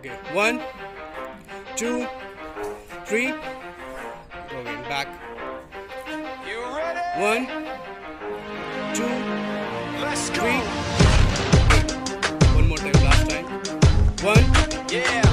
Okay, one, two, three. Going back. You ready? One, two, Let's go. three. One more time, last time. One. Yeah.